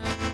It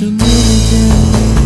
to move again.